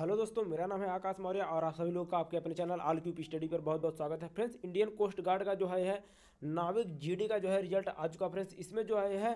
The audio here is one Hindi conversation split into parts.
हेलो दोस्तों मेरा नाम है आकाश मौर्य और आप सभी लोग का आपके अपने चैनल आल क्यू स्टडी पर बहुत बहुत स्वागत है। फ्रेंड्स इंडियन कोस्ट गार्ड का जो है, नाविक जीडी का जो है रिज़ल्ट आ चुका फ्रेंड्स इसमें जो है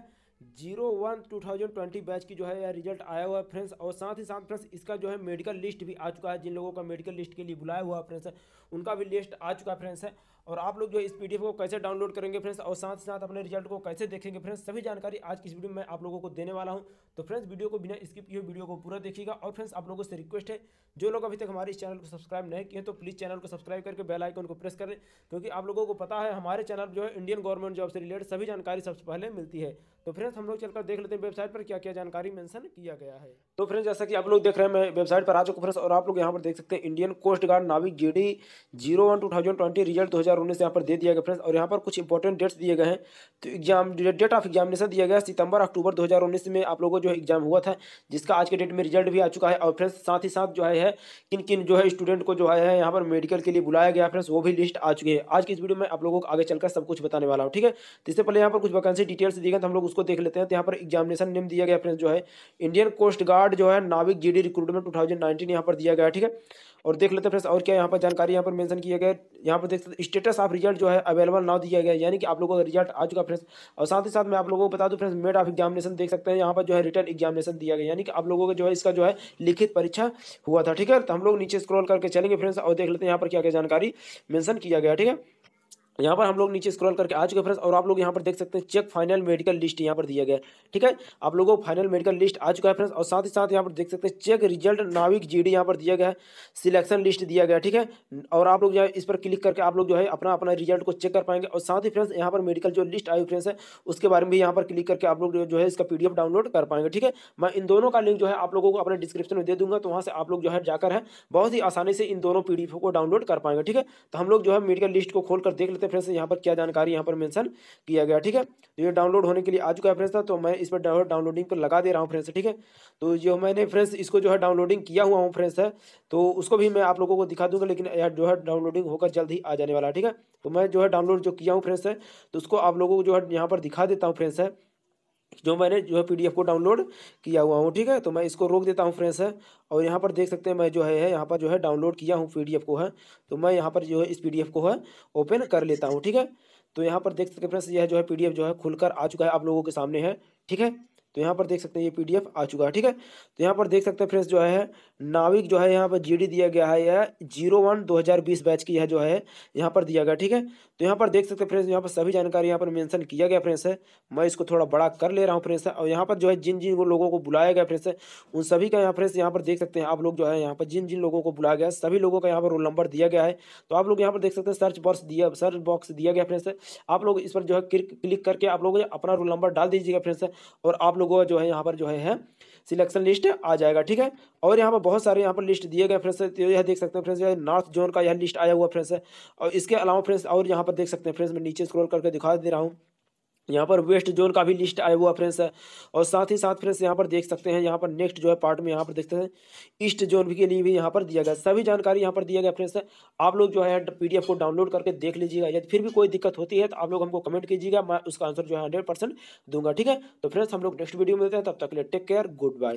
zero one two thousand twenty batch की जो है रिज़ल्ट आया हुआ है, फ्रेंड्स। और साथ ही साथ, फ्रेंड्स, इसका जो है मेडिकल लिस्ट भी आ चुका है, जिन लोगों का मेडिकल लिस्ट के लिए बुलाया हुआ है, फ्रेंड्स, उनका भी लिस्ट आ चुका है, फ्रेंड्स। है और आप लोग जो है इस पीडीएफ को कैसे डाउनलोड करेंगे, फ्रेंड्स, और साथ ही साथ अपने रिज़ल्ट को कैसे देखेंगे, फ्रेंड्स, सभी जानकारी आज की इस वीडियो में आप लोगों को देने वाला हूँ। तो फ्रेंड्स, वीडियो को बिना स्किप किए वीडियो को पूरा देखिएगा। और फ्रेंड्स, आप लोगों से रिक्वेस्ट है, जो लोग अभी तक हमारे इस चैनल को सब्सक्राइब नहीं किए तो प्लीज़ चैनल को सब्सक्राइब करके बेल आइकन को प्रेस करें क्योंकि आप लोगों को पता है, हमारे चैनल जो है इंडियन गवर्नमेंट जॉब से रिलेटेड सभी जानकारी सबसे पहले मिलती है। तो फ्रेंड्स हम लोग चलकर देख लेते हैं वेबसाइट पर क्या क्या जानकारी मेंशन किया गया है। तो फ्रेंड्स, जैसा कि आप लोग देख रहे हैं, मैं वेबसाइट पर आ चुका फ्रेंड्स, और आप लोग यहाँ पर देख सकते हैं इंडियन कोस्ट गार्ड नाविक GD zero one two thousand twenty result दो हज़ार उन्नीस यहाँ पर दे दिया गया फ्रेंड्स, और यहाँ पर कुछ इंपॉर्टेंट डेट्स दिए गए हैं। तो एग्ज़ाम डेट ऑफ़ एग्जामिनेशन दिया गया, सितंबर, अक्टूबर दो में आप लोगों को जो एग्ज़ाम हुआ था, जिसका आज के डेट में रिज़ल्ट भी आ चुका है, और फ्रेंड्स, साथ ही साथ जो है किन किन जो है स्टूडेंट को जो है, यहाँ पर मेडिकल के लिए बुलाया गया फ्रेंड्स, वो भी लिस्ट आ चुकी है। आज की इस वीडियो में आप लोगों को आगे चलकर सब कुछ बताने वाला हूँ, ठीक है? तो इससे पहले यहाँ पर कुछ वैकेंसी डिटेल्स दिए गए तो हम लोग उसको देख लेते हैं। तो यहाँ पर एग्जामिनेशन नेम दिया गया फ्रेंड्स जो है। इंडियन कोस्ट गार्ड जो है, नाविक जीडी रिक्रूटमेंट 2019 यहाँ पर दिया गया ठीक है? और देख लेते हैं फ्रेंड्स, और क्या यहाँ पर जानकारी यहाँ पर मेंशन किया गया यहाँ पर देख सकते स्टेटस ऑफ़ रिज़ल्ट जो है अवेलेबल नाउ दिया गया यानी कि आप लोगों का रिज़ल्ट आ चुका फ्रेंड्स। और साथ ही साथ मैं आप लोगों को बता दूँ फ्रेंड्स मेड ऑफ़ एग्जामिनेशन देख सकते हैं। यहाँ पर जो है रिटर्न एग्जामिनेशन दिया गया यानी कि आप लोगों का जो है इसका जो है लिखित परीक्षा हुआ था, ठीक है? तो हम लोग नीचे स्क्रॉल करके चलेंगे फ्रेंड्स, और देख लेते हैं यहाँ पर क्या क्या जानकारी मेंशन किया गया ठीक है? यहाँ पर हम लोग नीचे स्क्रॉल करके आ चुके फ्रेंड्स और आप लोग यहाँ पर देख सकते हैं चेक फाइनल मेडिकल लिस्ट यहाँ पर दिया गया ठीक है? आप लोगों को फाइनल मेडिकल लिस्ट आ चुका है फ्रेंड्स और साथ ही साथ यहाँ पर देख सकते हैं चेक रिज़ल्ट नाविक जीडी यहाँ पर दिया गया है सिलेक्शन लिस्ट दिया गया ठीक है? और आप लोग जो है इस पर क्लिक करके आप लोग जो है अपना अपना रिज़ल्ट को चेक कर पाएँगे, और साथ ही फ्रेंड्स यहाँ पर मेडिकल जो लिस्ट आई फ्रेंड्स है, उसके बारे में भी यहाँ पर क्लिक करके आप लोग जो है इसका पीडीएफ डाउनलोड कर पाएँगे, ठीक है? मैं इन दोनों का लिंक जो है आप लोगों को अपने डिस्क्रिप्शन में दे दूँगा तो वहाँ से आप लोग जो है जाकर है, बहुत ही आसानी से इन दोनों पीडीएफ को डाउनलोड कर पाएँगे, ठीक है? तो हम लोग जो है मेडिकल लिस्ट को खोल देख लेते हैं फ्रेंड्स यहाँ पर क्या जानकारी यहाँ पर मेंशन किया गया, ठीक है? तो ये डाउनलोड होने के लिए आ चुका है फ्रेंड्स तो मैं इस पर डाउनलोडिंग पर लगा दे रहा हूँ फ्रेंड्स ठीक है? तो जो मैंने फ्रेंड्स इसको जो है डाउनलोडिंग किया हुआ हूँ फ्रेंड्स है तो उसको भी मैं आप लोगों को दिखा दूँगा, लेकिन यार जो है डाउनलोडिंग होकर जल्द ही आ जाने वाला है, ठीक है? तो मैं जो है डाउनलोड जो किया हूँ फ्रेंड्स है तो उसको आप लोगों को जो है यहाँ पर दिखा देता हूँ फ्रेंड्स है जो मैंने, जो है पीडीएफ को डाउनलोड किया हुआ हूँ, ठीक है? तो मैं इसको रोक देता हूँ फ्रेंड्स है और यहाँ पर देख सकते हैं मैं जो है यहाँ पर जो है डाउनलोड किया हूँ पीडीएफ को, है? तो मैं यहाँ पर जो है इस पीडीएफ को, है ओपन कर लेता हूँ, ठीक है? तो यहाँ पर देख सकते हैं फ्रेंड्स यह जो है पीडीएफ जो है खुलकर आ चुका है, आप लोगों के सामने है, ठीक है? तो यहाँ पर देख सकते हैं ये पीडीएफ आ चुका है ठीक है तो यहाँ पर देख सकते हैं फ्रेंड्स जो है नाविक जो है यहाँ पर जीडी दिया गया है यह ज़ीरो वन दो हज़ार बीस बैच की है जो है यहाँ पर दिया गया ठीक है तो यहाँ पर देख सकते हैं फ्रेंड्स यहाँ पर सभी जानकारी यहाँ पर मेंशन किया गया फ्रेंड्स है मैं इसको थोड़ा बड़ा कर ले रहा हूँ फ्रेंड्स है और यहाँ पर जो है जिन जिन लोगों को बुलाया गया फ्रेंड्स उन सभी का यहाँ फ्रेंड्स यहाँ पर देख सकते हैं आप लोग जो है यहाँ पर जिन जिन लोगों को बुलाया गया सभी लोगों का यहाँ पर रोल नंबर दिया गया है तो आप लोग यहाँ पर देख सकते हैं सर्च बॉक्स दिया सर्च बॉक्स दिया गया फ्रेंड्स आप लोग इस पर जो है क्लिक करके आप लोग अपना रोल नंबर डाल दीजिएगा फ्रेंड्स है और आप लोगों का जो है यहाँ पर जो है सिलेक्शन लिस्ट आ जाएगा, ठीक है? और यहाँ पर बहुत सारे यहाँ पर लिस्ट दिए गए फ्रेंड्स तो यह देख सकते हैं फ्रेंड्स नॉर्थ जोन का यह लिस्ट आया हुआ फ्रेंड्स और इसके अलावा फ्रेंड्स और यहाँ पर देख सकते हैं फ्रेंड्स मैं नीचे स्क्रॉल करके दिखा दे रहा हूँ। यहाँ पर वेस्ट जोन का भी लिस्ट आया हुआ फ्रेंड्स है और साथ ही साथ फ्रेंड्स यहाँ पर देख सकते हैं, यहाँ पर नेक्स्ट जो है पार्ट में यहाँ पर देखते हैं, ईस्ट जोन के लिए भी यहाँ पर दिया गया। सभी जानकारी यहाँ पर दिया गया फ्रेंड्स। है आप लोग जो है पीडीएफ को डाउनलोड करके देख लीजिएगा, यदि फिर भी कोई दिक्कत होती है तो आप लोग हमको कमेंट कीजिएगा, मैं उसका आंसर जो है हंड्रेड दूँगा, ठीक है? तो फ्रेंड्स हम लोग नेक्स्ट वीडियो में देते हैं, तब तक के लिए टेक केयर, गुड बाय।